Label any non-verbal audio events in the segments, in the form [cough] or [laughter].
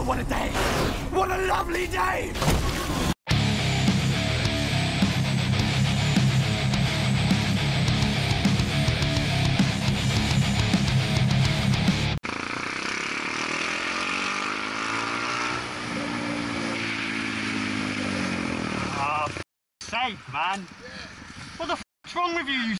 Oh, what a day! What a lovely day! Ah, oh, sake, man. What the f***'s wrong with you, you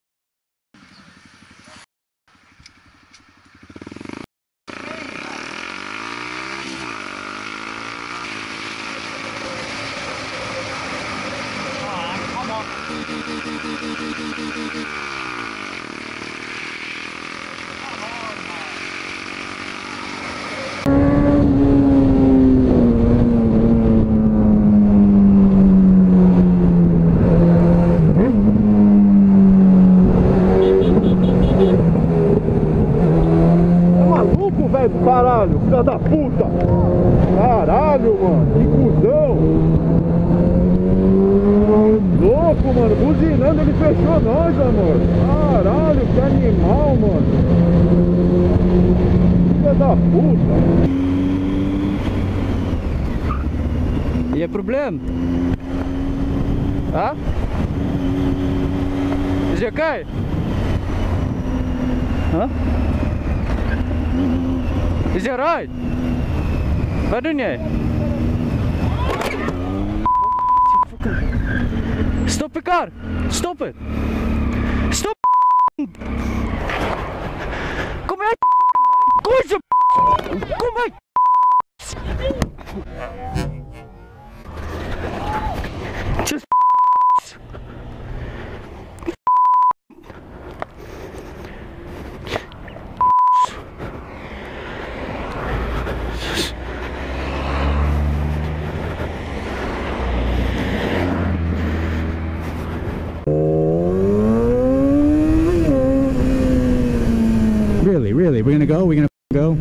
velho do caralho, filha da puta! Caralho, mano, que cuzão! Louco, mano, buzinando, ele fechou nós, amor! Caralho, que animal, mano! Filha da puta! E é problema? Tá? Já cai? Hã? Is that right? Wat doen jij? Stop de kar! Stop het! Stop! Kom uit! Kom uit! Kom uit! Go? We're gonna go?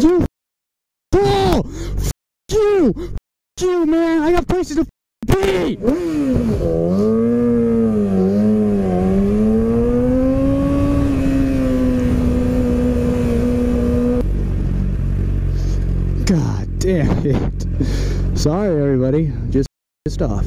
You fool! F you! F you, man! I got places to be! God damn it. Sorry, everybody. Just pissed off.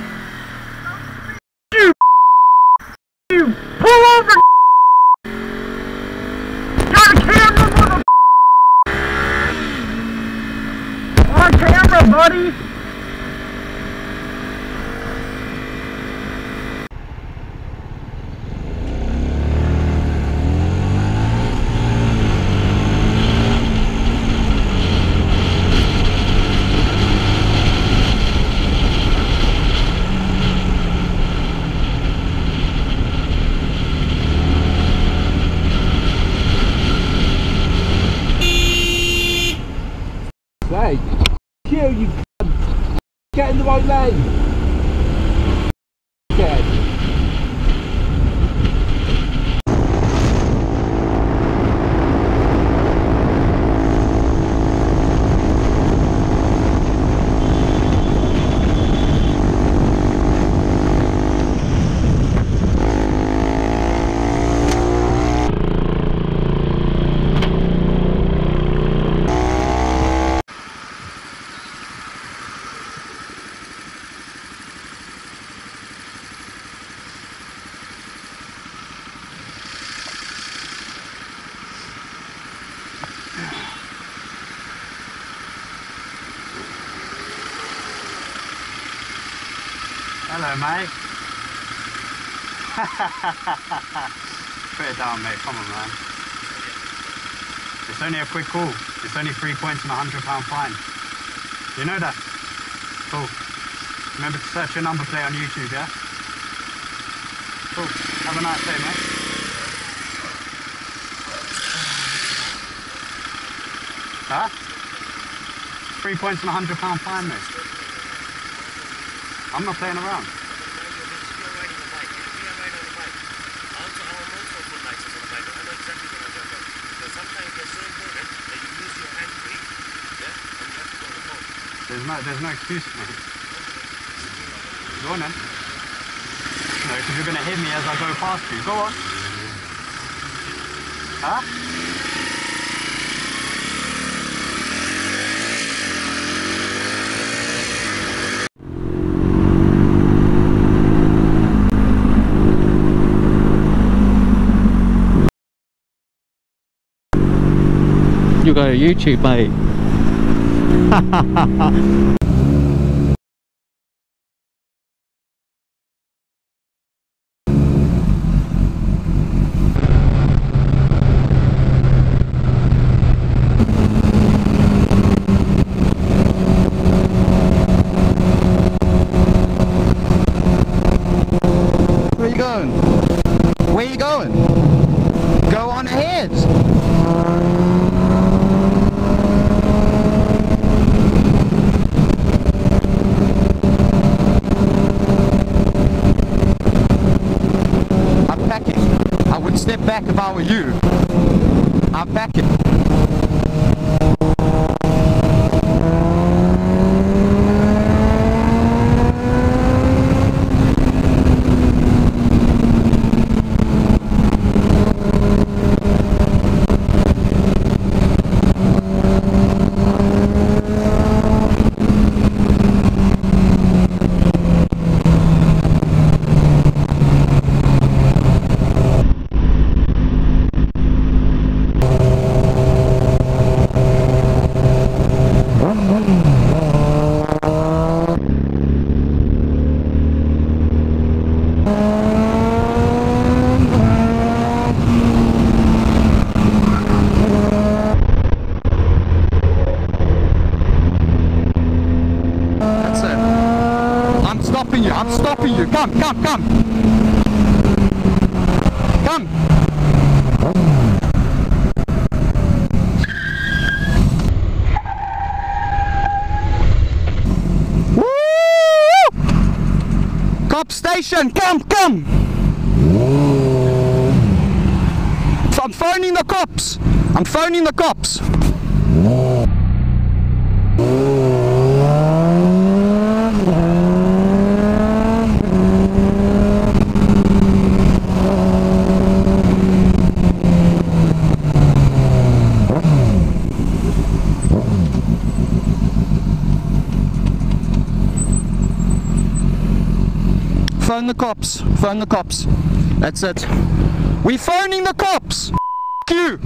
Hey, you, you cunt. Get in Hello, mate. [laughs] Put it down, mate. Come on, man. It's only a quick call. It's only three points and a hundred pound fine. You know that? Cool. Remember to search your number plate on YouTube, yeah? Cool. Have a nice day, mate. Huh? Three points and a hundred pound fine, mate. I'm not playing around. There's no, there's no excuse, mate. Go on then. No, because you're gonna hit me as I go past you. Go on. Huh? You got a YouTube, mate. [laughs] Where you going? Where you going? Go on ahead. I'm packing. I would I were you. I'm packing. That's it. I'm stopping you. I'm stopping you. Come, come, come. Come. Woo! Cop station, come, come. I'm phoning the cops. I'm phoning the cops. Phone the cops. Phone the cops. That's it. We're phoning the cops. You.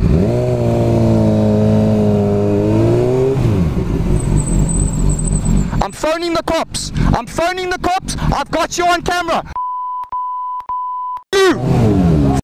I'm phoning the cops. I'm phoning the cops. I've got you on camera. You.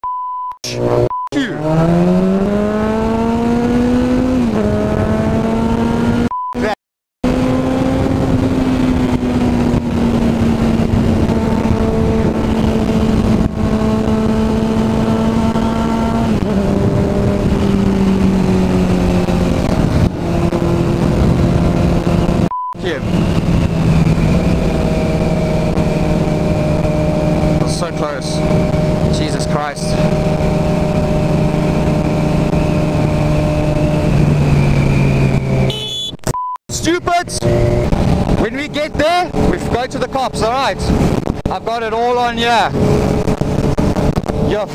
You. So close. Jesus Christ. Stupid! When we get there, we go to the cops, alright? I've got it all on here. You're.